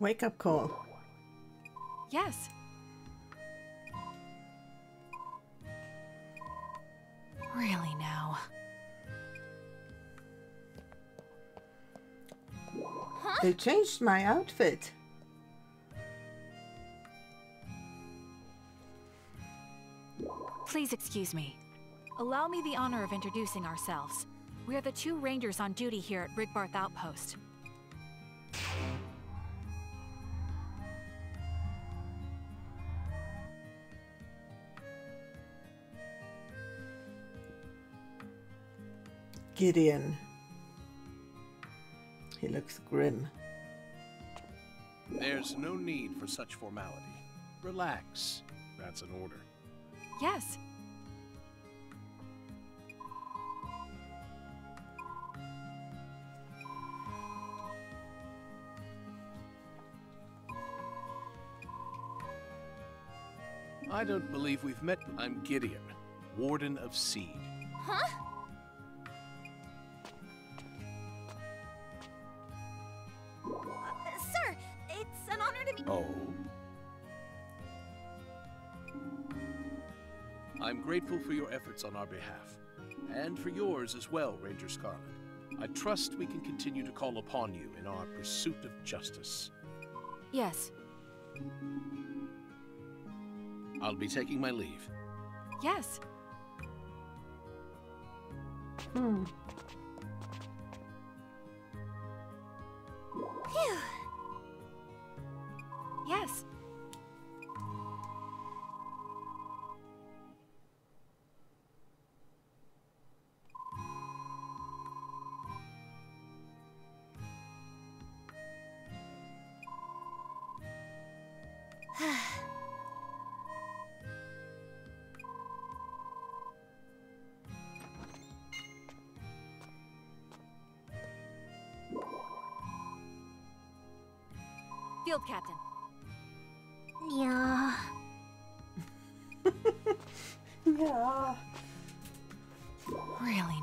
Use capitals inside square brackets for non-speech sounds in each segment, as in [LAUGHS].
Wake up call. Yes. Really now. They changed my outfit. Please excuse me. Allow me the honor of introducing ourselves. We are the two rangers on duty here at Rigbarth Outpost. Gideon. He looks grim. There's no need for such formality. Relax. That's an order. Yes. I don't believe we've met. I'm Gideon, Warden of Seed. Huh? For your efforts on our behalf, and for yours as well, Ranger Scarlett. I trust we can continue to call upon you in our pursuit of justice. Yes. I'll be taking my leave. Yes. Hmm. Field Captain. Yeah. [LAUGHS] Yeah. Really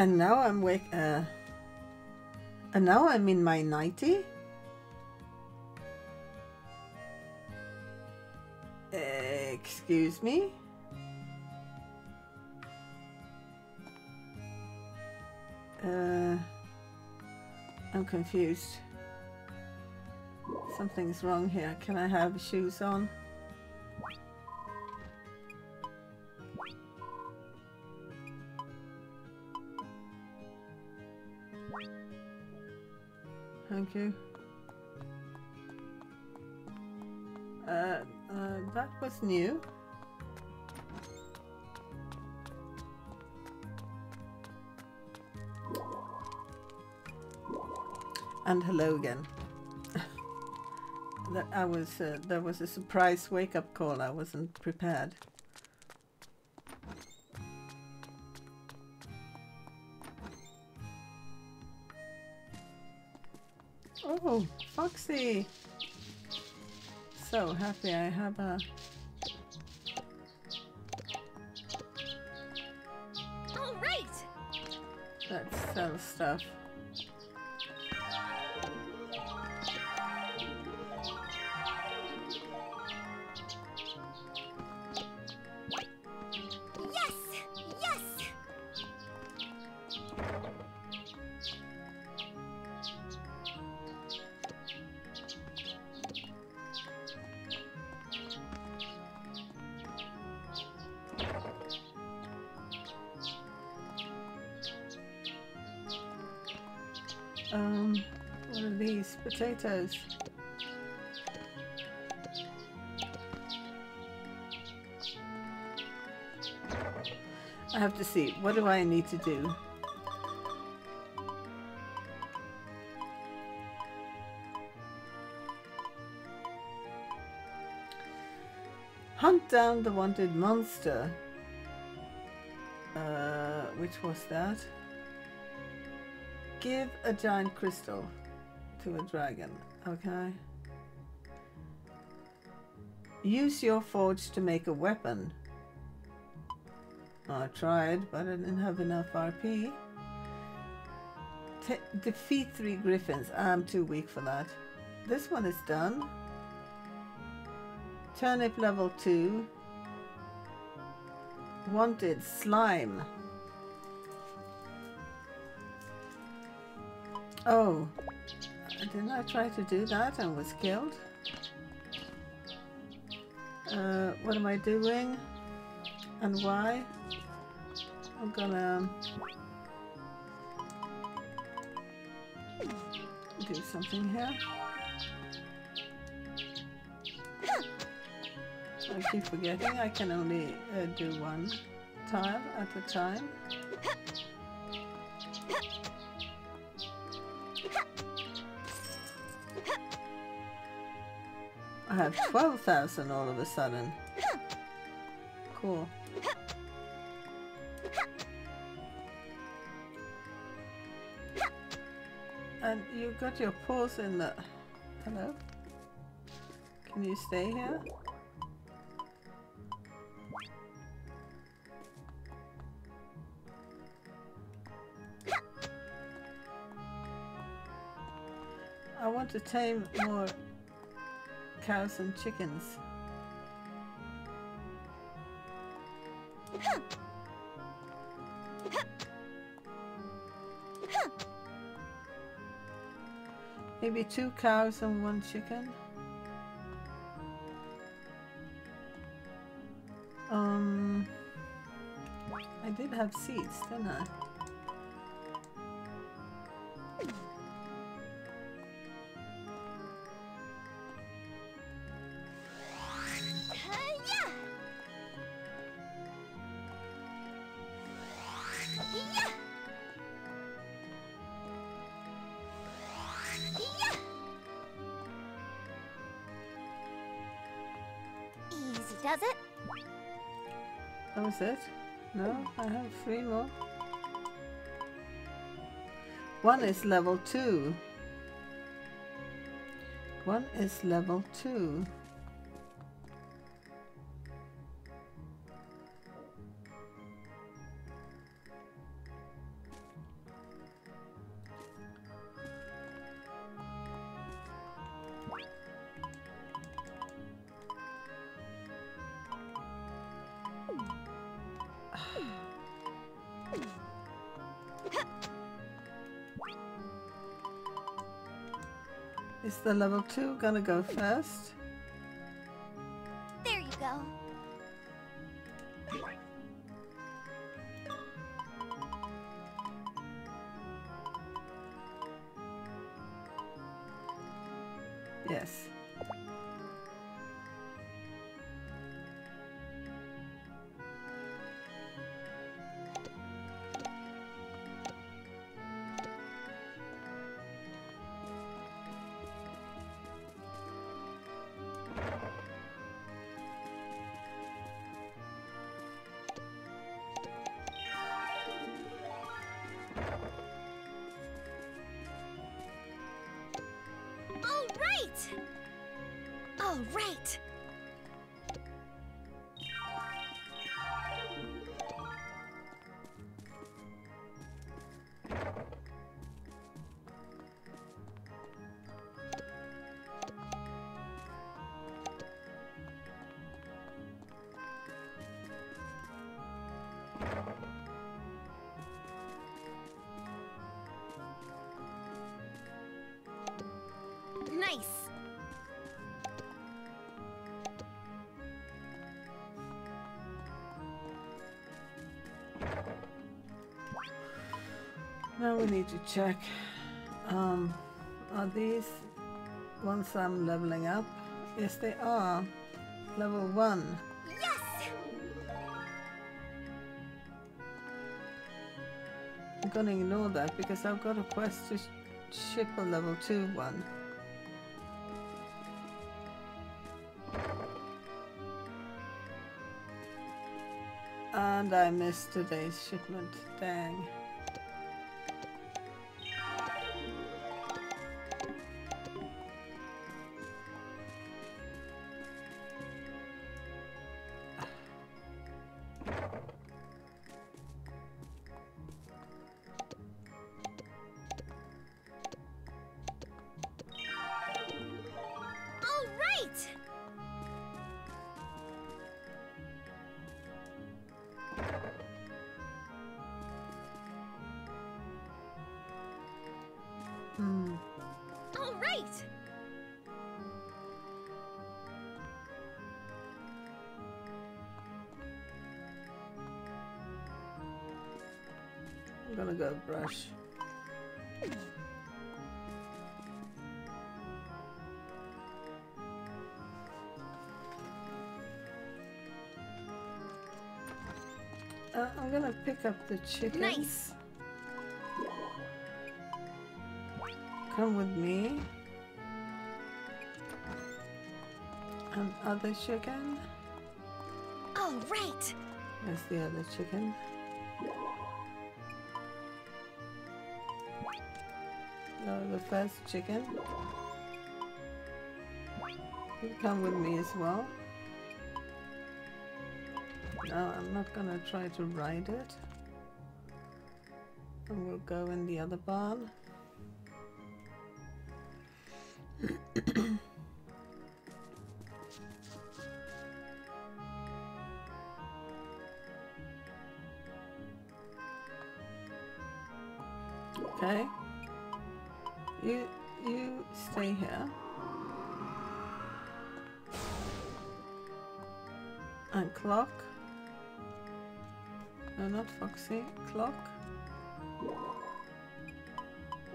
And now I'm wake. Uh, and now I'm in my nightie. Excuse me. Uh, I'm confused. Something's wrong here. Can I have shoes on? Thank you. Uh, uh, that was new. And hello again. [LAUGHS] that I was uh, there was a surprise wake up call. I wasn't prepared. Foxy! So happy I have a All right. that sells stuff. Um, what are these? Potatoes. I have to see. What do I need to do? Hunt down the wanted monster. Uh, which was that? Give a giant crystal to a dragon. Okay. Use your forge to make a weapon. I tried, but I didn't have enough RP. Te defeat three griffins. I'm too weak for that. This one is done. Turnip level 2. Wanted slime. Oh, didn't I try to do that and was killed? Uh, what am I doing? And why? I'm gonna do something here. I keep forgetting I can only uh, do one tile at a time. Have 12,000 all of a sudden. Cool. And you got your paws in the... Hello? Can you stay here? I want to tame more cows and chickens. Maybe two cows and one chicken. Um, I did have seeds, didn't I? It? No, I have three more. One is level two. One is level two. The level two gonna go first? There you go. Yes. Right. Now we need to check. Um, are these ones I'm leveling up? Yes, they are. Level one. Yes. I'm gonna ignore that because I've got a quest to ship a level two one. And I missed today's shipment. Dang. Right! I'm gonna go brush. Uh, I'm gonna pick up the chicken. Nice! Come with me. Other chicken. All right! There's the other chicken. No, the first chicken. You come with me as well. No, I'm not gonna try to ride it. And we'll go in the other barn. [CLEARS THROAT]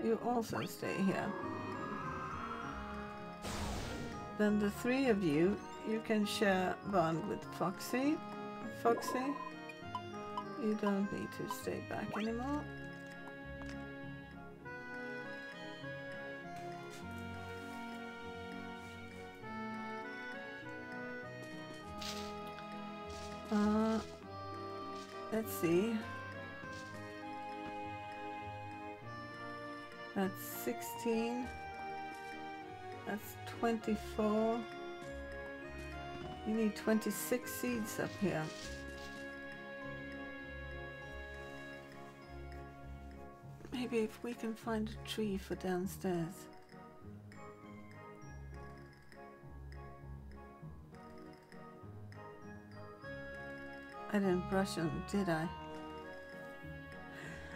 You also stay here. Then the three of you, you can share bond with Foxy. Foxy, you don't need to stay back anymore. Uh, let's see. That's 16. That's 24. You need 26 seeds up here. Maybe if we can find a tree for downstairs. I didn't brush them, did I?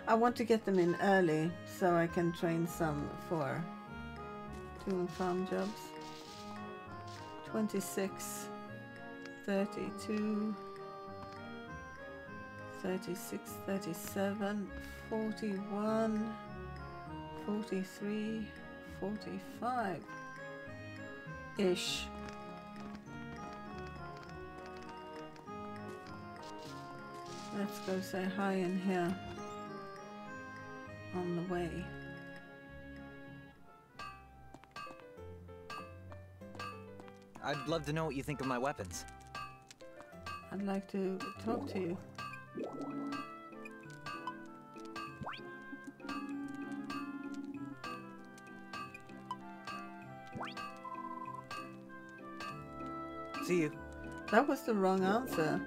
I want to get them in early so I can train some for doing farm jobs. 26, 32, 36, 37, 41, 43, 45 ish. Let's go say hi in here on the way. I'd love to know what you think of my weapons. I'd like to talk to you. See you. That was the wrong answer.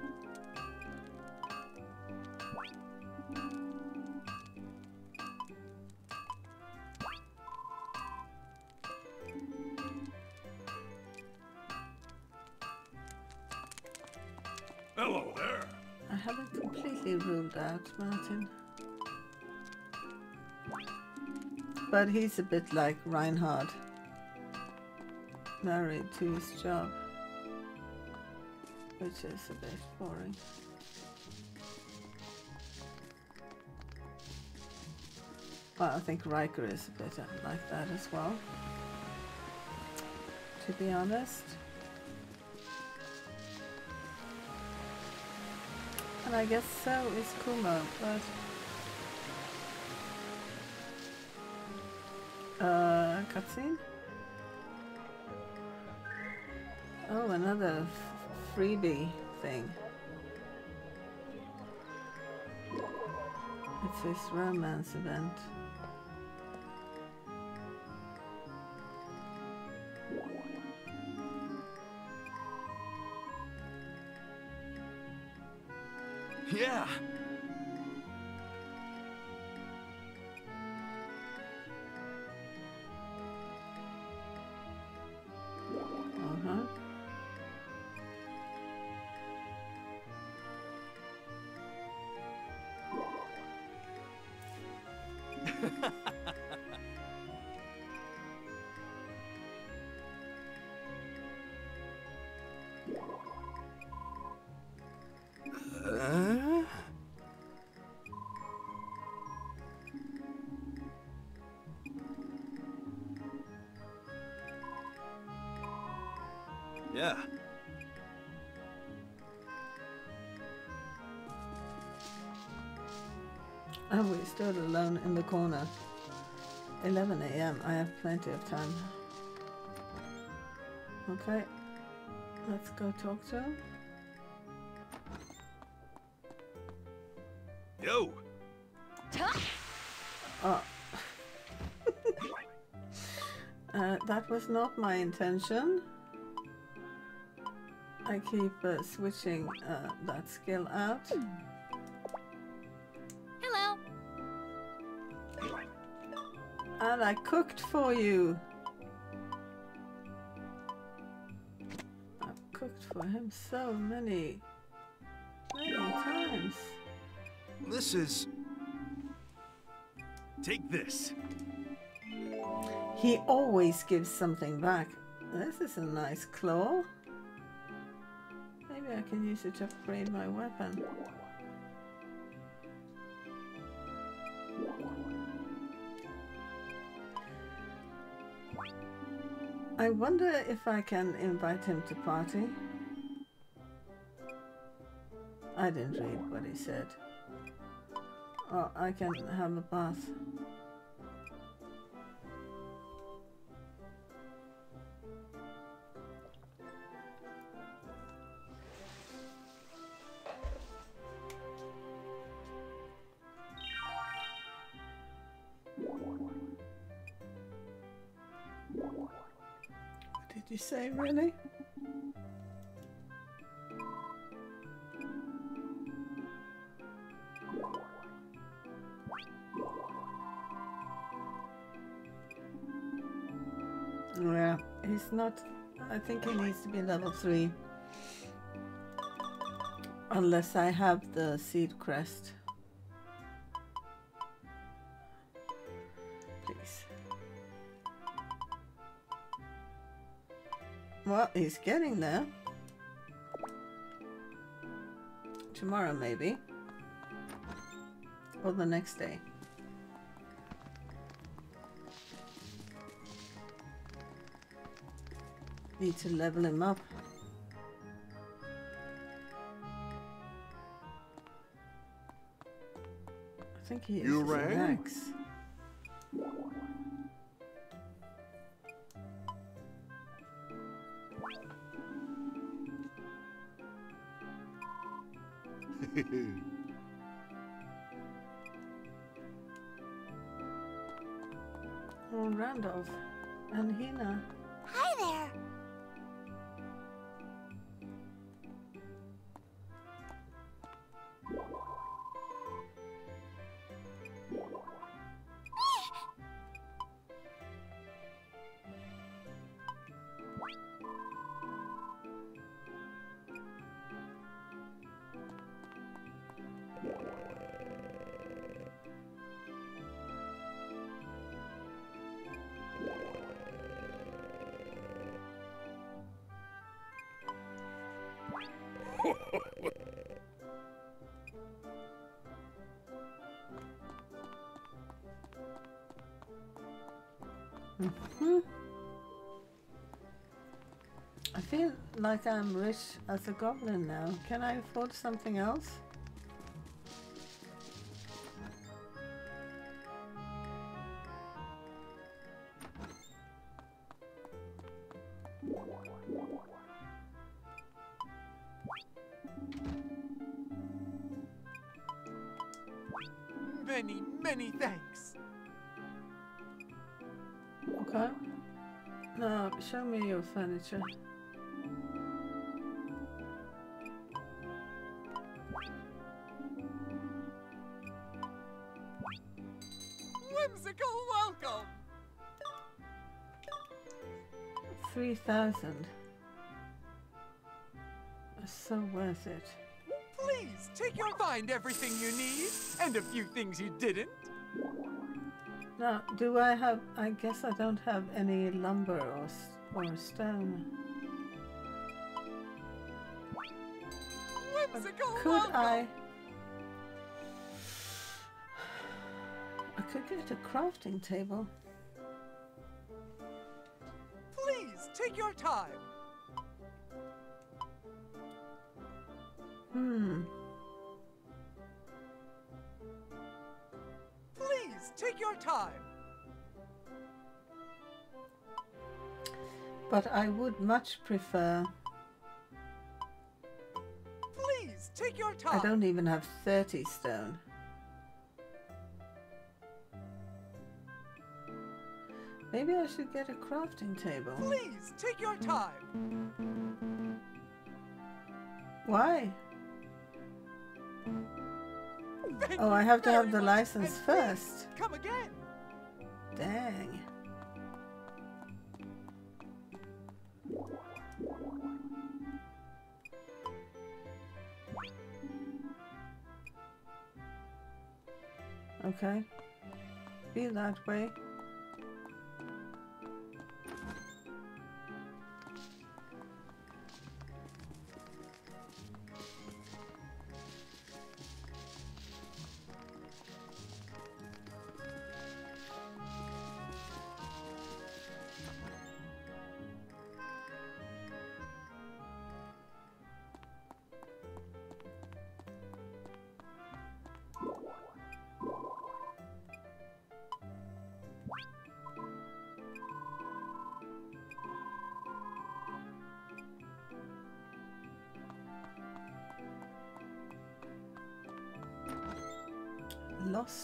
Martin. But he's a bit like Reinhard. Married to his job. Which is a bit boring. Well, I think Ryker is a bit like that as well. To be honest. Well, I guess so is Kuma, but... Uh, cutscene? Oh, another freebie thing. It's this romance event. Alone in the corner. 11 a.m. I have plenty of time. Okay. Let's go talk to him. Yo. Oh. [LAUGHS] uh, that was not my intention. I keep uh, switching uh, that skill out. I cooked for you. I've cooked for him so many, many times. This is. Take this. He always gives something back. This is a nice claw. Maybe I can use it to upgrade my weapon. I wonder if I can invite him to party. I didn't read what he said. Oh, I can have a bath. Really? Yeah, he's not. I think he needs to be level 3. Unless I have the seed crest. Well, he's getting there. Tomorrow, maybe. Or the next day. Need to level him up. I think he You is rang? Max. Hmm. I feel like I'm rich as a goblin now. Can I afford something else? Whimsical welcome. 3,000. So worth it. Please take your find everything you need and a few things you didn't. Now, do I have... I guess I don't have any lumber or, or stone. Whimsical Could welcome. I... I could get a crafting table. Please take your time. Hmm. Please take your time. But I would much prefer... Please take your time. I don't even have 30 stone. Maybe I should get a crafting table. Please take your time. Why? Thank Oh, I have to have the much, license and first. Come again. Dang. Okay. Be that way.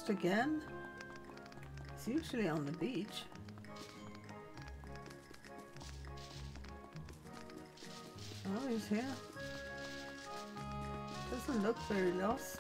Again? It's usually on the beach. Oh, he's here. Doesn't look very lost.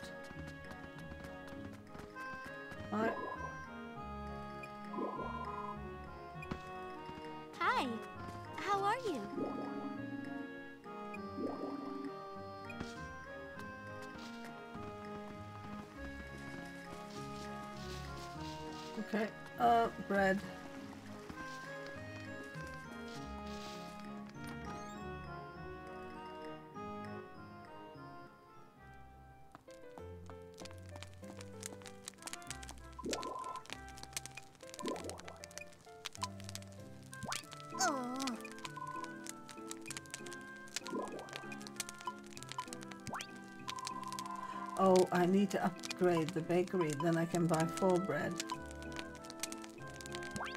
I need to upgrade the bakery, then I can buy four bread.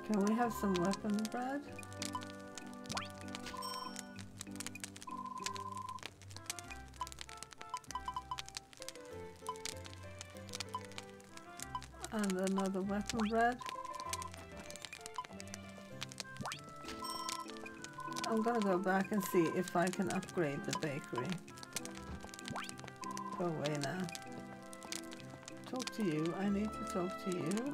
Can we have some weapon bread? And another weapon bread. I'm gonna go back and see if I can upgrade the bakery. Go away now. Talk to you. I need to talk to you.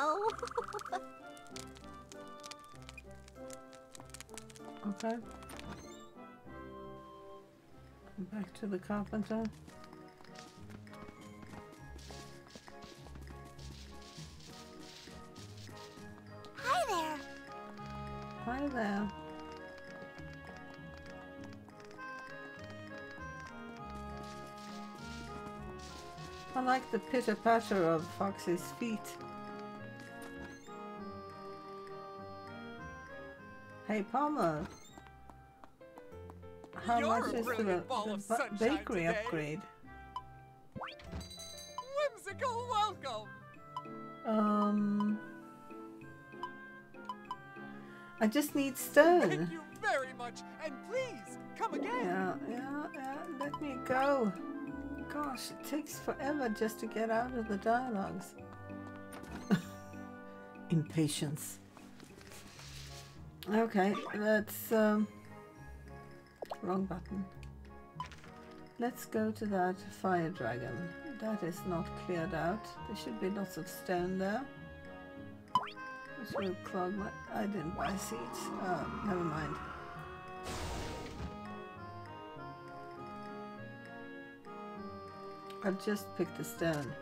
Oh. [LAUGHS] Okay. Back to the carpenter. I like the pitter patter of Fox's feet. Hey Palmo. How You're much is the, the of ba- sunshine bakery today. upgrade? Whimsical welcome. Um, I just need Thank stone. you very much, and please come again. Yeah, yeah, yeah. Let me go. Gosh, it takes forever just to get out of the dialogues. [LAUGHS] Impatience. Okay, let's um wrong button. Let's go to that fire dragon. That is not cleared out. There should be lots of stone there. Which will clog my I didn't buy seeds. Oh, never mind. I just picked the stone.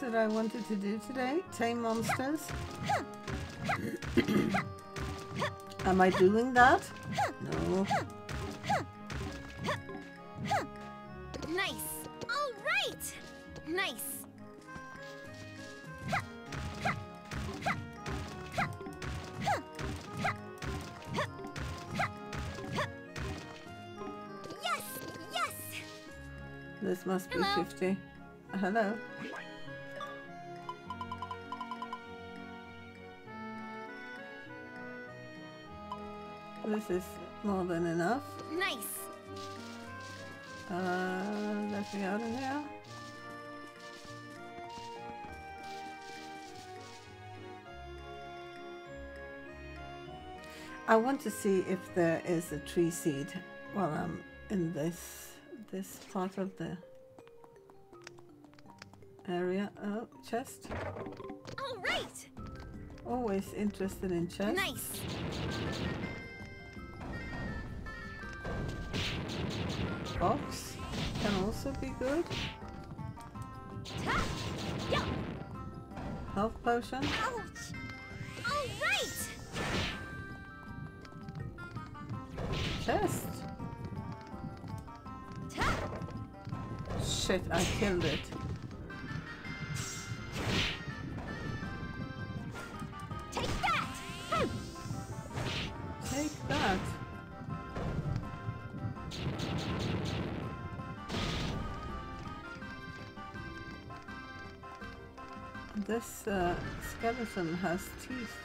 Was it I wanted to do today? Tame monsters? [COUGHS] Am I doing that? No. This is more than enough. Nice. Uh, let me out of here. I want to see if there is a tree seed while I'm in this this part of the area. Oh, chest. All right. Always interested in chest. Nice. Box can also be good. Health potion. All right. Chest. Shit, I killed it. Skeleton has teeth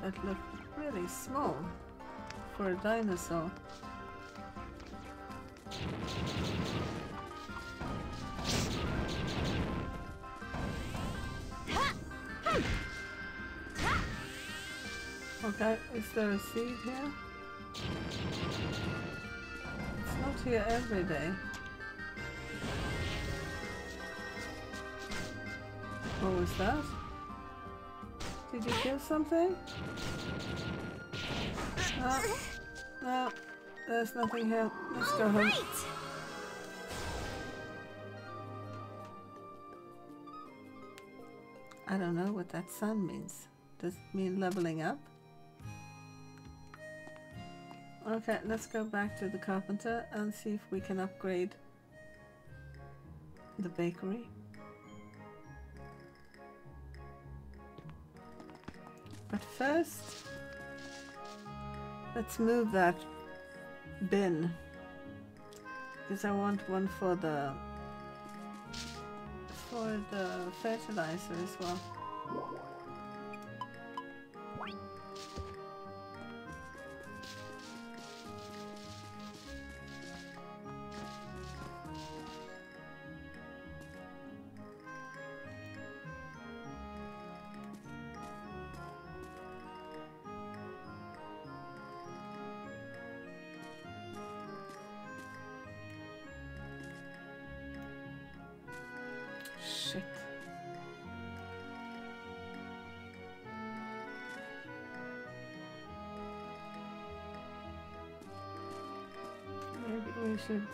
that look really small for a dinosaur. Okay, is there a seed here? It's not here every day. What was that? Did you kill something? No, no, there's nothing here. Let's go home. right. I don't know what that sun means. Does it mean leveling up? Okay, let's go back to the carpenter and see if we can upgrade the bakery. But first, let's move that bin because I want one for the for the fertilizer as well.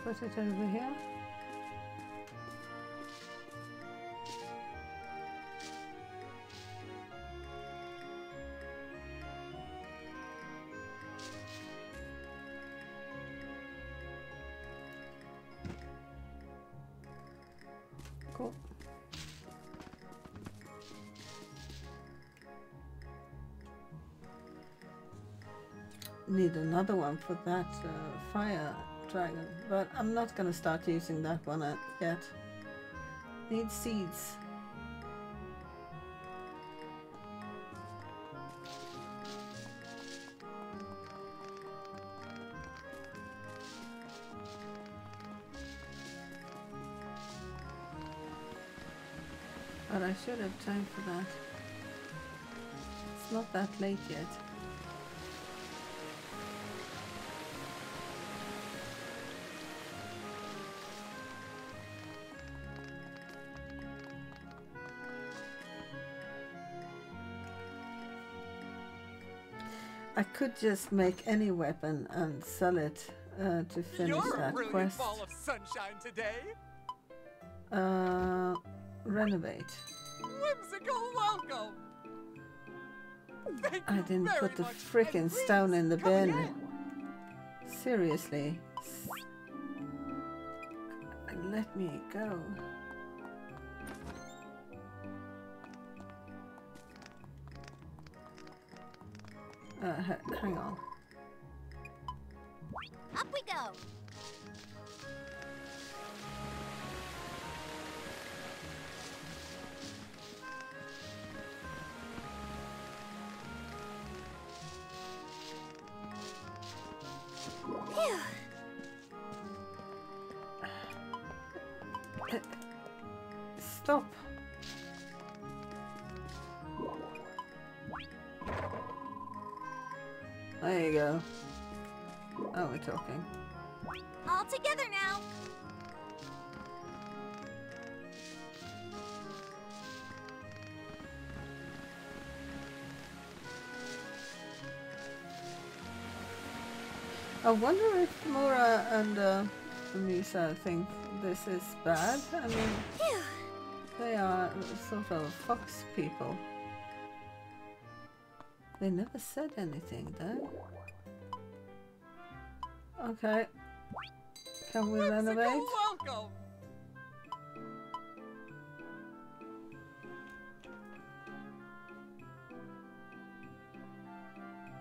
Put it over here. Cool. Need another one for that uh, fire dragon, but I'm not gonna start using that one yet. Need seeds. But I should have time for that. It's not that late yet. I could just make any weapon and sell it uh, to finish You're a that quest. ball of sunshine today. Uh, renovate. Whimsical welcome. Thank I didn't put the frickin' stone in the bin. again. Seriously. S- Let me go. Uh, hang on. Wonder if Mora and uh, Misa think this is bad. I mean, Phew. they are sort of fox people. They never said anything though. Okay. Can we Whimsical renovate? welcome.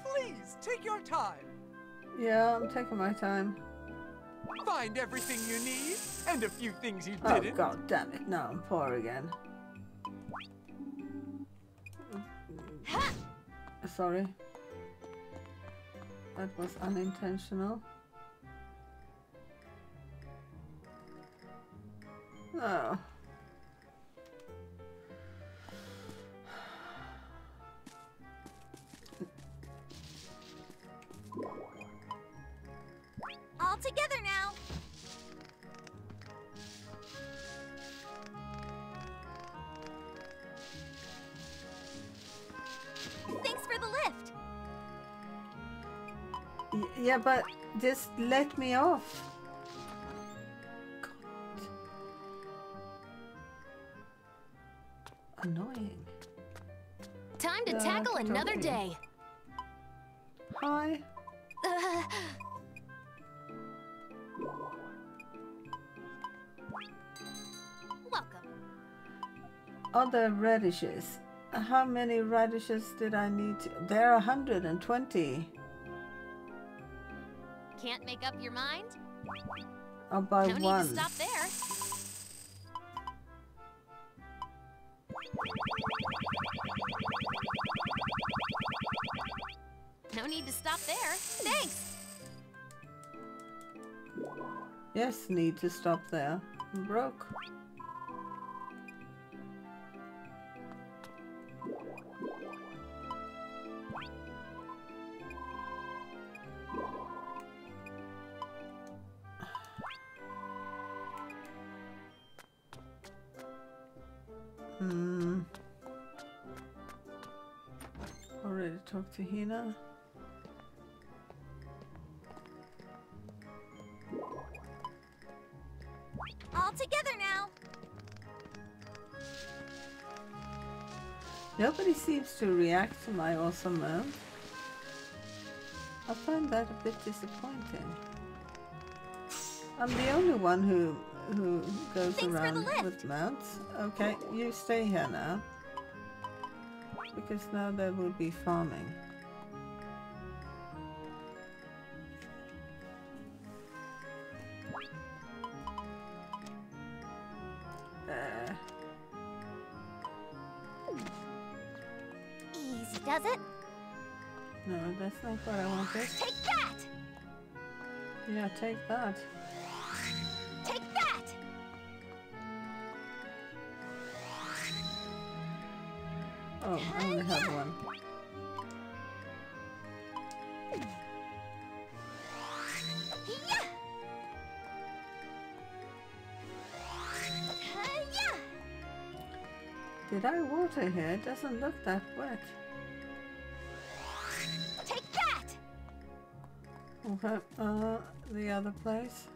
Please take your time. Yeah, I'm taking my time. Find everything you need and a few things you Oh didn't. Oh god damn it, now I'm poor again. Ha! Sorry. That was unintentional. No. Yeah, but just let me off. God. Annoying. Time to Yeah, tackle another totally. day. Hi. [SIGHS] Welcome. Other radishes. How many radishes did I need to? There are 120. Can't make up your mind? I'll buy no one. need to stop there. No need to stop there. Thanks. Yes, need to stop there. I'm broke. Talk to Hina. All together now. Nobody seems to react to my awesome mount. I find that a bit disappointing. I'm the only one who who goes Thanks around with mounts. Okay, you stay here now. Because now there will be farming. Uh, Easy does it. no, that's not what I wanted. Take that. Yeah, take that. I water here? It doesn't look that wet. Take that. Okay, uh, the other place.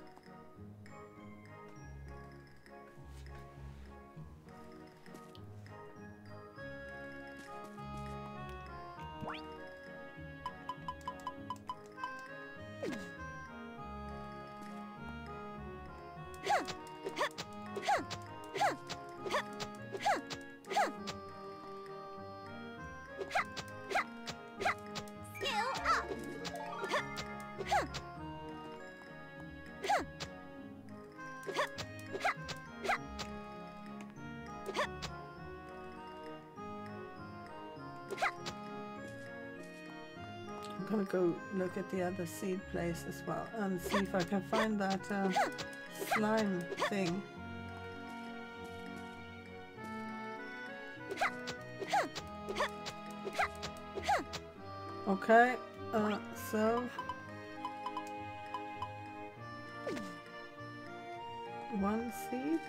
At the other seed place as well and see if I can find that uh, slime thing. Okay, uh, so one seed.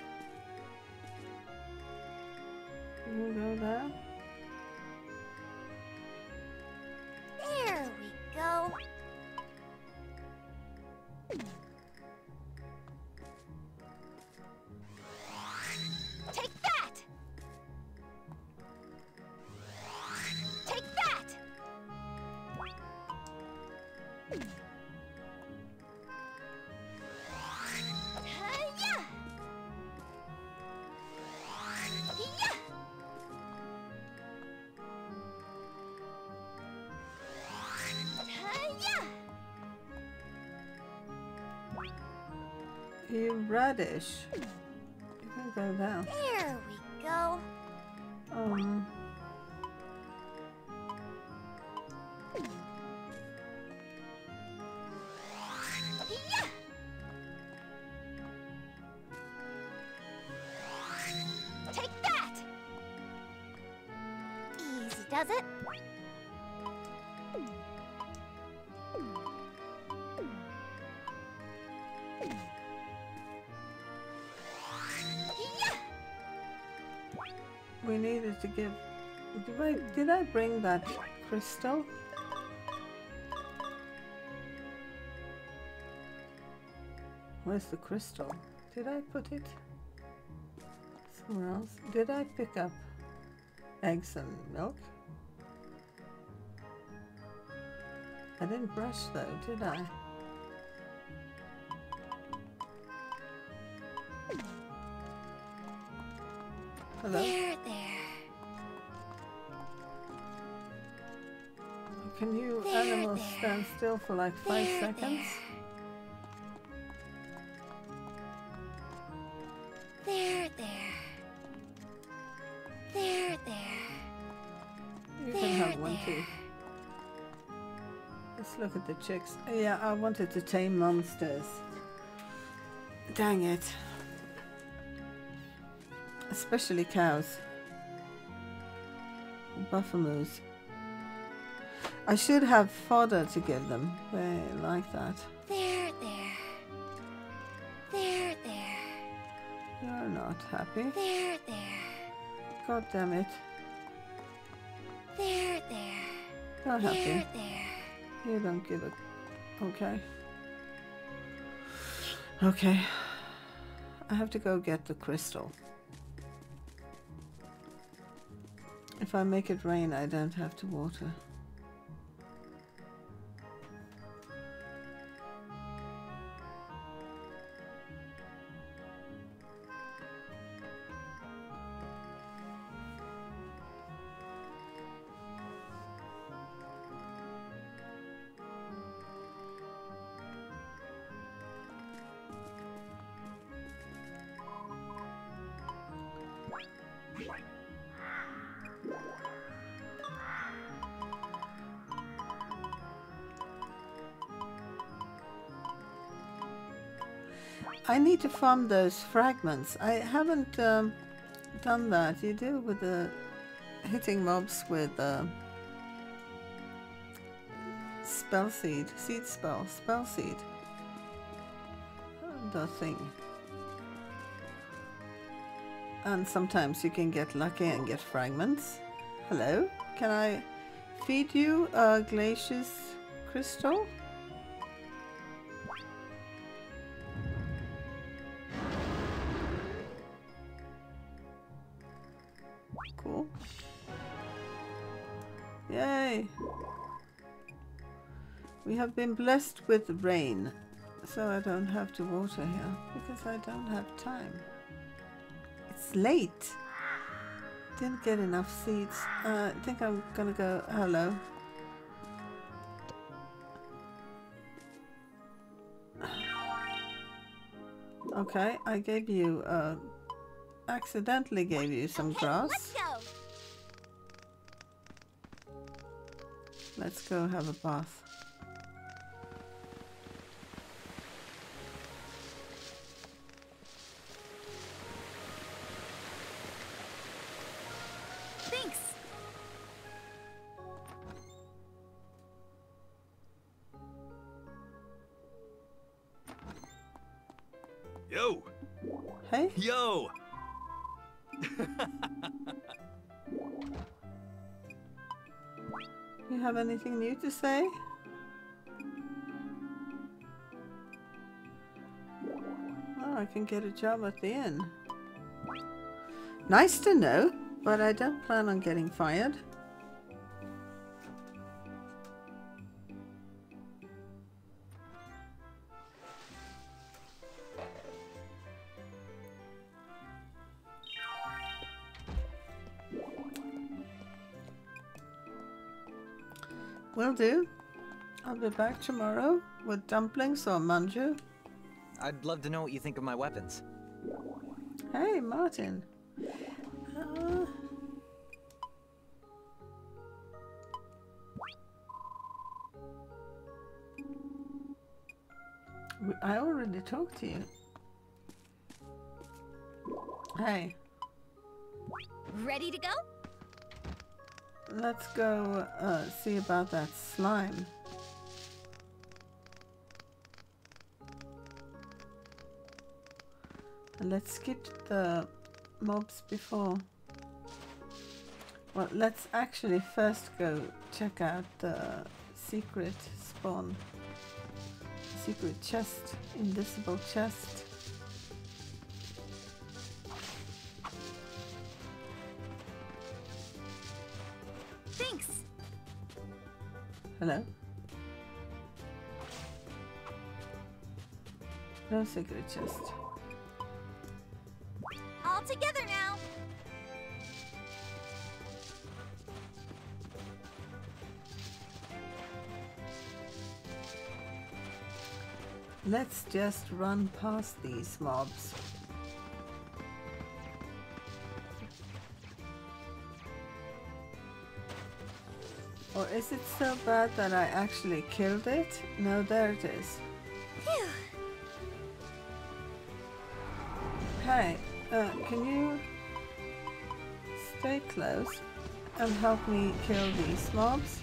You go. There radish. Go. To give. Did I, did I bring that crystal? Where's the crystal? Did I put it somewhere else? Did I pick up eggs and milk? I didn't brush though, did I? Hello? Still for like five There, seconds? There, there. There, there. You can have one there. too. Let's look at the chicks. Oh, yeah, I wanted to tame monsters. Dang it. Especially cows. Buffamoos. I should have fodder to give them. They like that. There, there. There, there. You're not happy. There, there. God damn it. There, there. You're happy. There, there. You don't give a... Okay. Okay. I have to go get the crystal. If I make it rain, I don't have to water. Farm those fragments. I haven't um, done that. You do with the hitting mobs with uh, spell seed, seed spell, spell seed. The thing. And sometimes you can get lucky and get fragments. Hello, can I feed you a glacius crystal? Have been blessed with rain, so I don't have to water here because I don't have time. It's late. Didn't get enough seeds. Uh, I think I'm gonna go. Hello. Okay, I gave you uh, accidentally gave you some Okay, grass. let's go. Let's go have a bath. Anything new to say? Oh, I can get a job at the inn. Nice to know, but I don't plan on getting fired. Will do. I'll be back tomorrow with dumplings or manju. I'd love to know what you think of my weapons. Hey, Martin. Uh, I already talked to you. Hey, Ready to go? Let's go uh, see about that slime. Let's skip the mobs before. Well, let's actually first go check out the secret spawn. Secret chest, invisible chest. Hello? No secret chest. All together now. Let's just run past these mobs. Is it so bad that I actually killed it? No, there it is. Phew. Hey, uh, can you stay close and help me kill these mobs?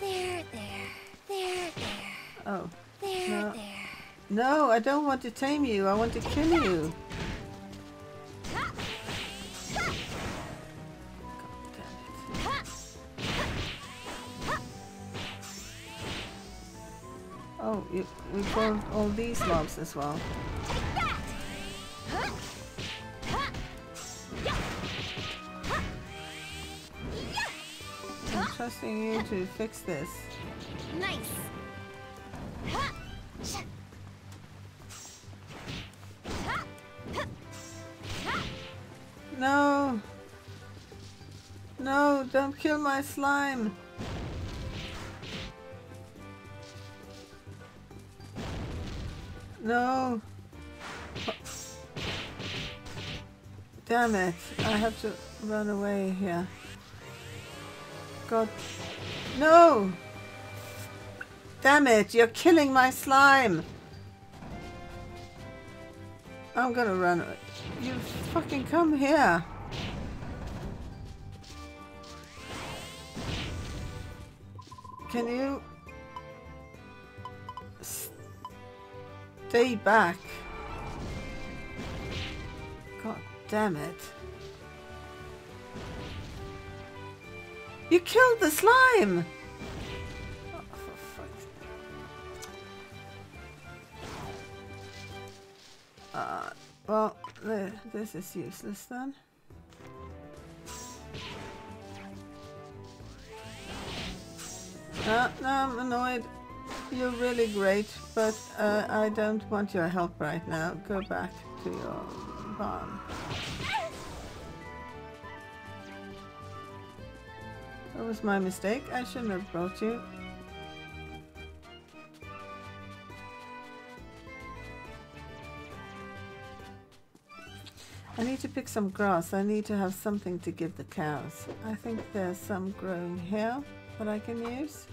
There, there. There, there. Oh, There, No. there. no, I don't want to tame you. I want to kill you. We killed all these mobs as well. I'm trusting you to fix this. Nice. No! No, don't kill my slime! No! Damn it, I have to run away here. God. No! Damn it, you're killing my slime! I'm gonna run. You fucking come here. Can you stay back? God damn it. You killed the slime! Oh, Uh, well, this is useless then. Uh, no, I'm annoyed. You're really great, but uh, I don't want your help right now. Go back to your barn. That was my mistake. I shouldn't have brought you. I need to pick some grass. I need to have something to give the cows. I think there's some growing here that I can use.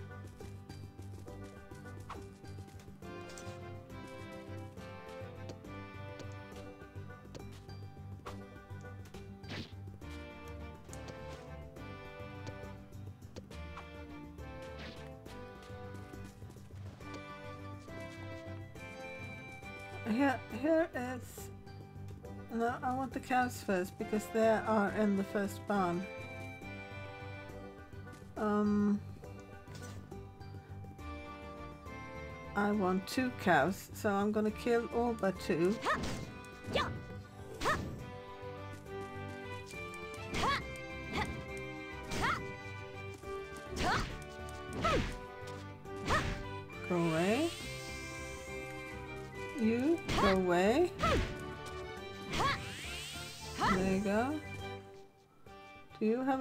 First because they are in the first barn. Um, I want two cows, so I'm gonna kill all but two.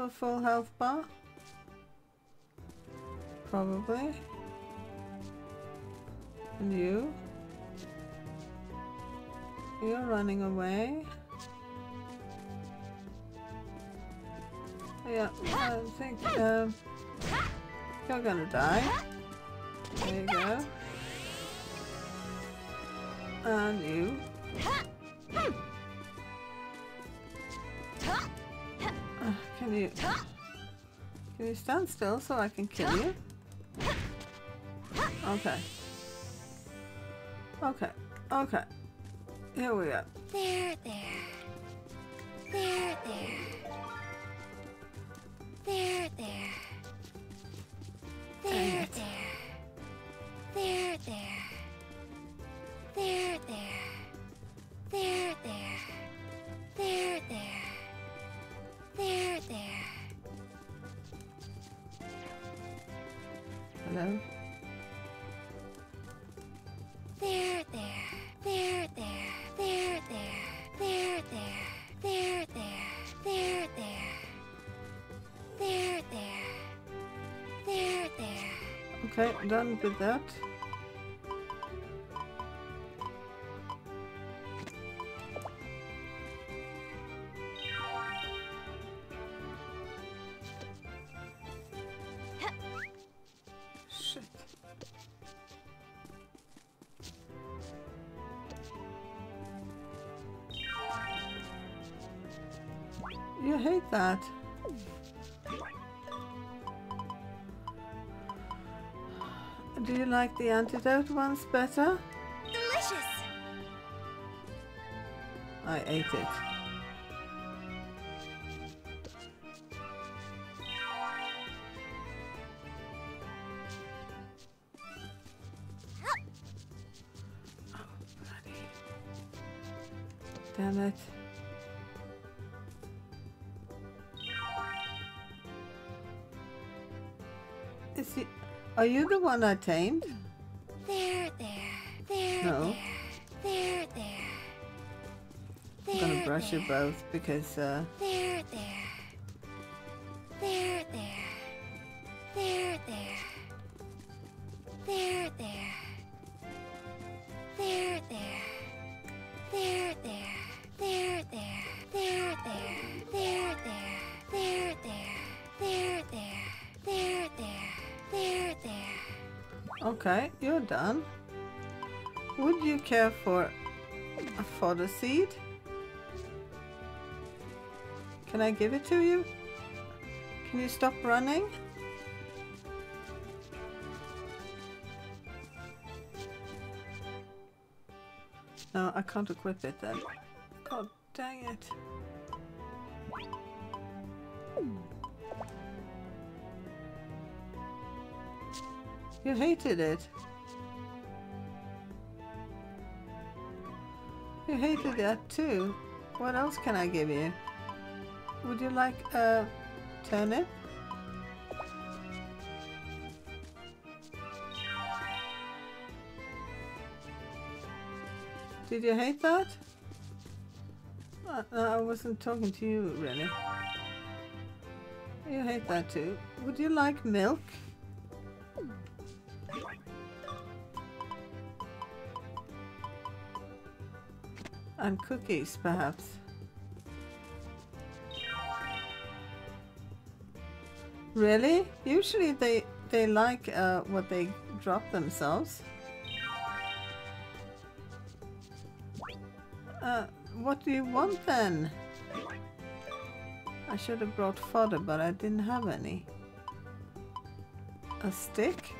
A full health bar? Probably. And you? You're running away. Yeah, I think um, you're gonna die. There you go. And you. You can you stand still so I can kill you? Okay. Okay. Okay. Here we. There, there. There, there. There, with that. the antidote one's better. Delicious. I ate it. Damn it. Is he, are you the one I tamed? There, there, there, No. there, there, there. I'm gonna brush you there, both because uh, there. A seed? Can I give it to you? Can you stop running? No, I can't equip it then. God dang it. You hated it. Hated that too. What else can I give you? Would you like a turnip? Did you hate that? Uh, I wasn't talking to you, really. You hate that too. Would you like milk? Cookies, perhaps. Really? Usually they they like uh, what they drop themselves. Uh, what do you want then? I should have brought fodder, but I didn't have any. A stick?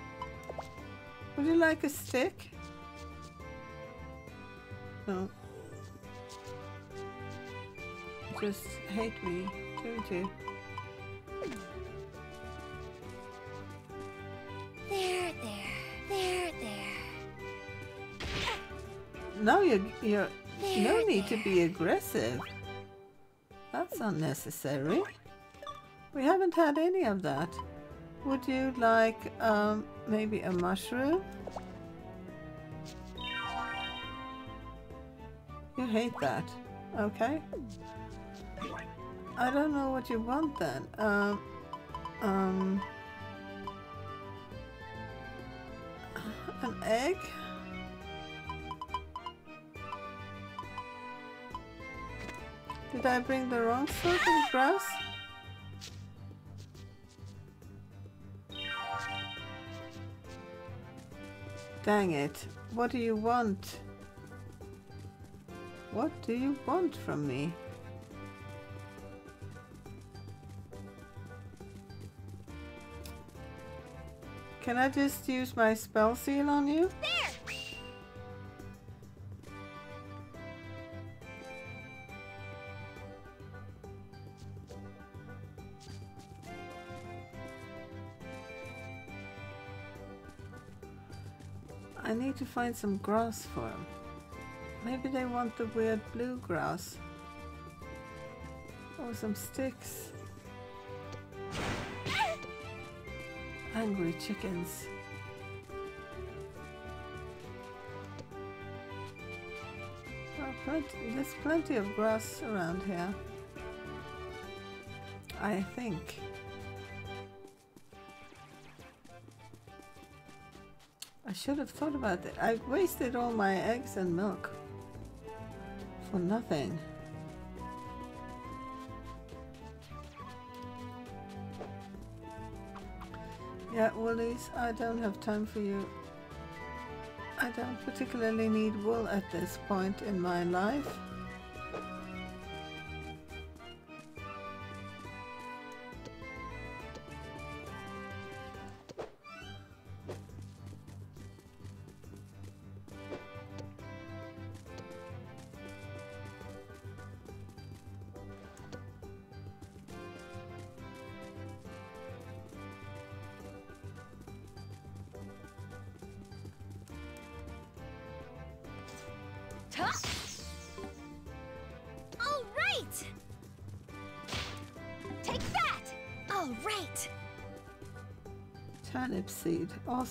Would you like a stick? No. Just hate me, don't you? There, there. There, there. No, you're, you're no There, need to be aggressive. That's unnecessary. We haven't had any of that. Would you like um, maybe a mushroom? You hate that. Okay. I don't know what you want then. Um, um, an egg? Did I bring the wrong sort of grass? Dang it. What do you want? What do you want from me? Can I just use my spell seal on you? There! I need to find some grass for them. Maybe they want the weird blue grass. Or some sticks. Angry chickens. Well, plenty, there's plenty of grass around here. I think. I should have thought about it. I wasted all my eggs and milk for nothing. Yeah, woolies, I don't have time for you. I don't particularly need wool at this point in my life.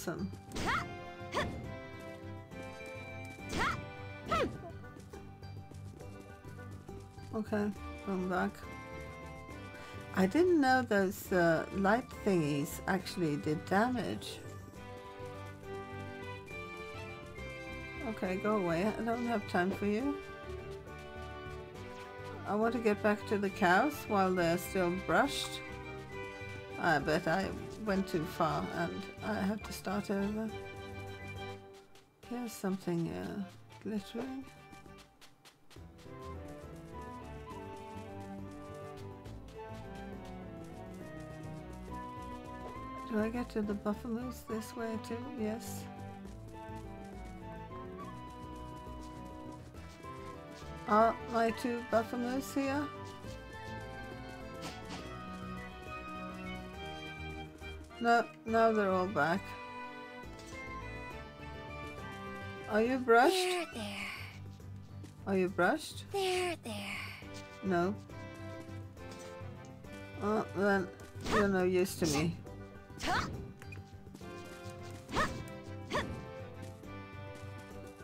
Awesome. Okay, I'm back. I didn't know those uh, light thingies actually did damage. Okay, go away. I don't have time for you. I want to get back to the cows while they're still brushed. I bet I went too far and I have to start over. Here's something uh, glittering. Do I get to the buffaloes this way too? Yes. Are my two buffaloes here? No, now they're all back. Are you brushed? There, there, Are you brushed? there, there. No. Oh, then you're no use to me.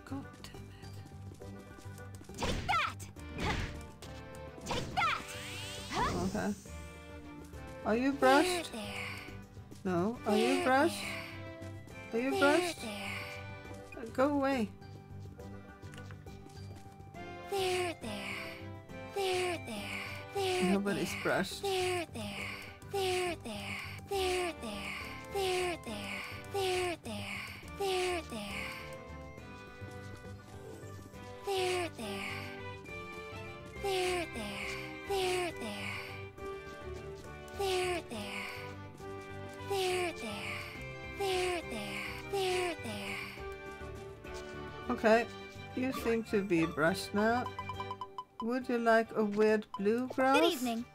God damn it. Take that! Take that! Okay. Are you There, brushed? there, No. Are you brushed? Are you there, brushed? there, Go away. there, there, there, there, there. Nobody's brushed. There, there, there, there, there, there, To be brushed now. Would you like a weird blue grass? Good evening.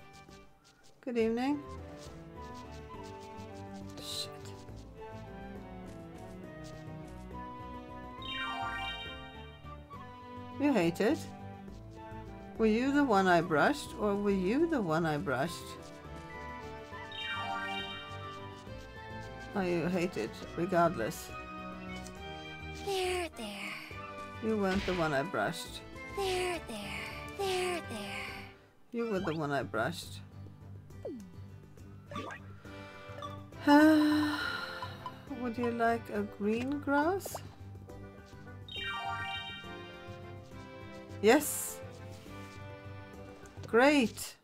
Good evening. Shit. You hate it? Were you the one I brushed, or were you the one I brushed? Oh, you hate it, regardless. You weren't the one I brushed. There, there, there, there. You were the one I brushed. [SIGHS] Would you like a green grass? Yes. Great.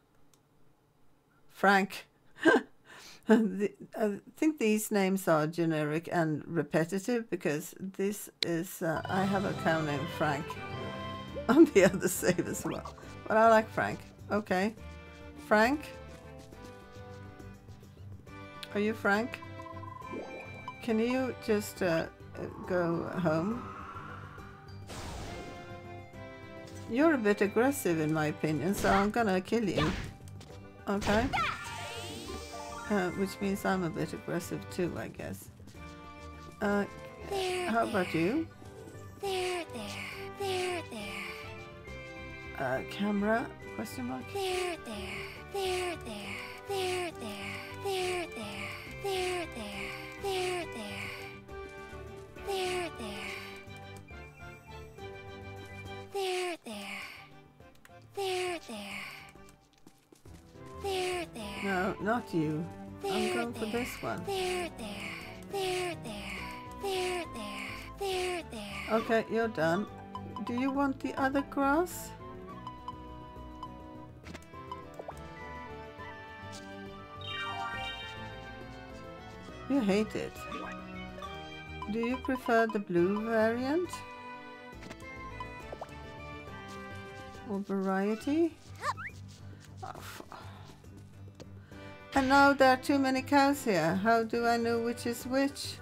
Frank. [LAUGHS] the, I think these names are generic and repetitive because this is, uh, I have a cow named Frank [LAUGHS] on the other save as well. But I like Frank. Okay. Frank? Are you Frank? Can you just uh, go home? You're a bit aggressive in my opinion, so I'm gonna kill you. Okay? Uh, which means I'm a bit aggressive too, I guess. Uh, There, how about you? there, there, there, there. Uh, camera? Question mark? There, there, there, there, there, there, there, there, there, there, there, there, there, there, there, there, there, there, there, there. No, not you. I'm There, going for this one. There, there, there, there, there, there, there, there. Okay, you're done. Do you want the other grass? You hate it. Do you prefer the blue variant? Or variety? And now there are too many cows here. How do I know which is which?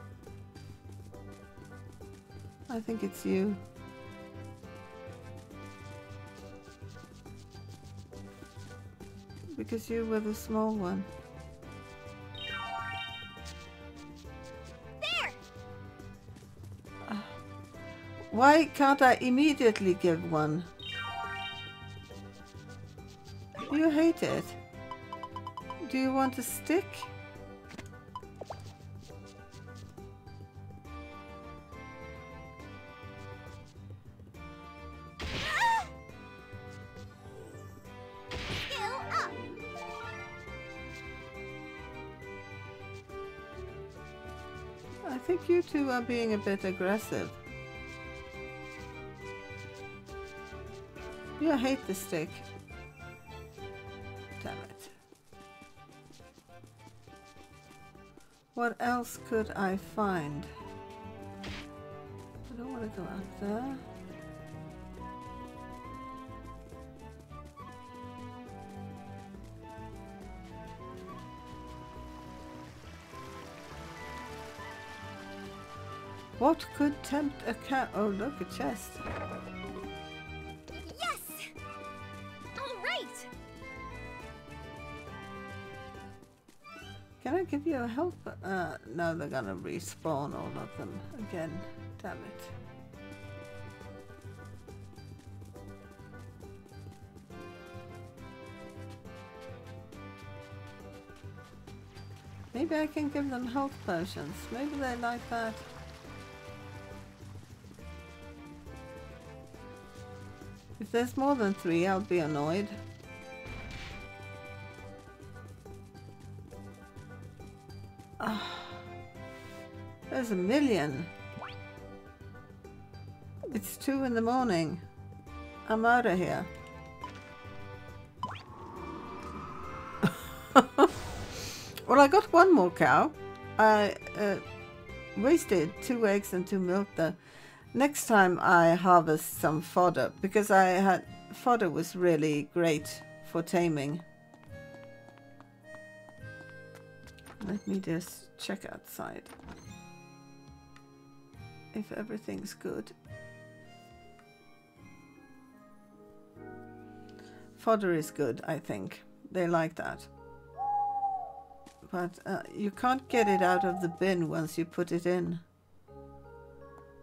I think it's you. Because you were the small one. There! Why can't I immediately give one? You hate it do you want a stick? I think you two are being a bit aggressive. You hate the stick. What else could I find? I don't want to go out there. What could tempt a cat? Oh, look, a chest. Give you a help? Uh, no, they're gonna respawn all of them again. Damn it. Maybe I can give them health potions. Maybe they like that. If there's more than three, I'll be annoyed. A million. It's two in the morning. I'm out of here. [LAUGHS] well, I got one more cow. I uh, wasted two eggs and two milk there. Next time I harvest some fodder, because I had fodder was really great for taming. Let me just check outside. If everything's good. Fodder is good, I think. They like that. But uh, you can't get it out of the bin once you put it in.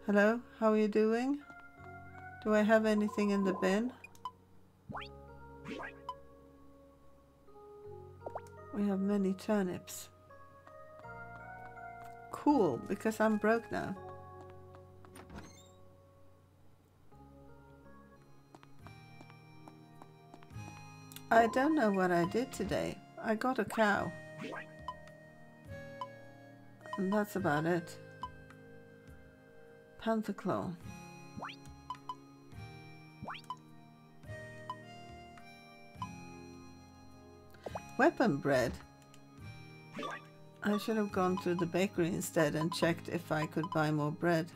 Hello, how are you doing? Do I have anything in the bin? We have many turnips. Cool, because I'm broke now. I don't know what I did today. I got a cow. And that's about it. Panther claw. Weapon bread. I should have gone to the bakery instead and checked if I could buy more bread.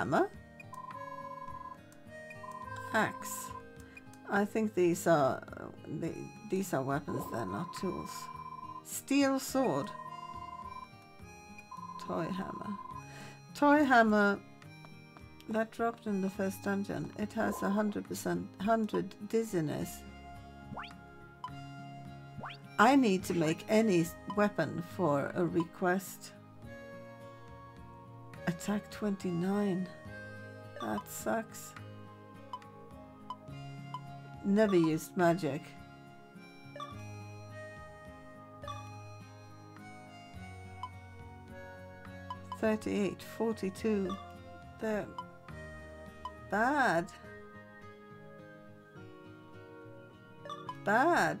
Hammer? Axe. I think these are the, these are weapons. They're not tools. Steel sword. Toy hammer. Toy hammer. That dropped in the first dungeon. It has a hundred percent, hundred dizziness. I need to make any weapon for a request. Attack 29. That sucks. Never used magic. Thirty-eight, forty-two. They're bad. Bad.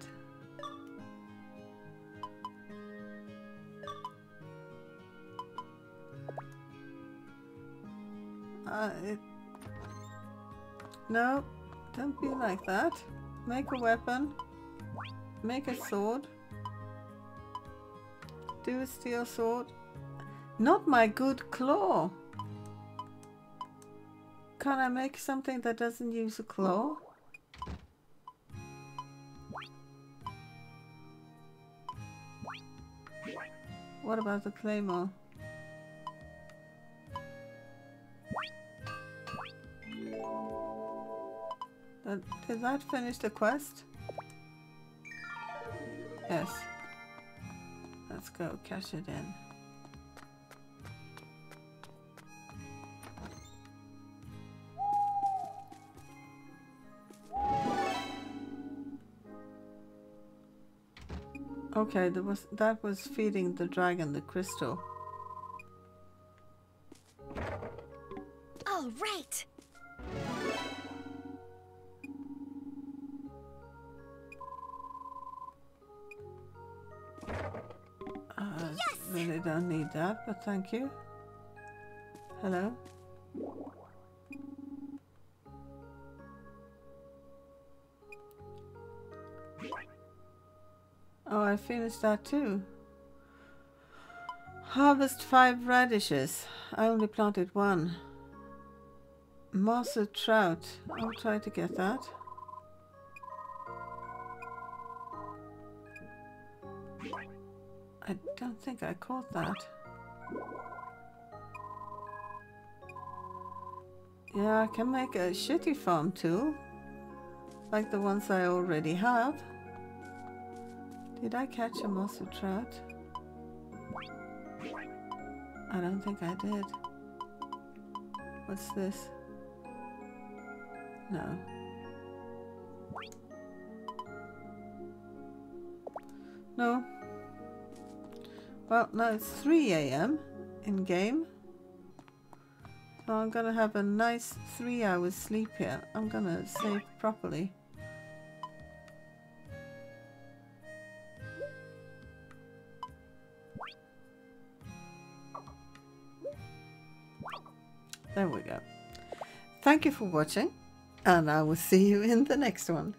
Uh. No, don't be like that. Make a weapon. Make a sword. Do a steel sword. Not my good claw. Can I make something that doesn't use a claw? What about the claymore? Uh, did that finish the quest? Yes. Let's go cash it in. Okay, that was that was feeding the dragon the crystal. Need that, but thank you. Hello? Oh, I finished that too. Harvest five radishes. I only planted one. Masu trout. I'll try to get that. I don't think I caught that. Yeah, I can make a shitty farm too. Like the ones I already have. Did I catch a Masu trout? I don't think I did. What's this? No. No. Well, now it's 3 a.m. in game. So I'm gonna have a nice three hours sleep here. I'm gonna save properly. There we go. Thank you for watching, and I will see you in the next one.